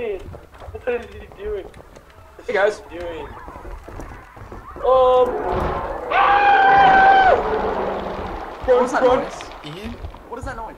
What is he doing? Hey guys. What is he doing? Um. Ah! that Run, noise? Ian? What is that noise?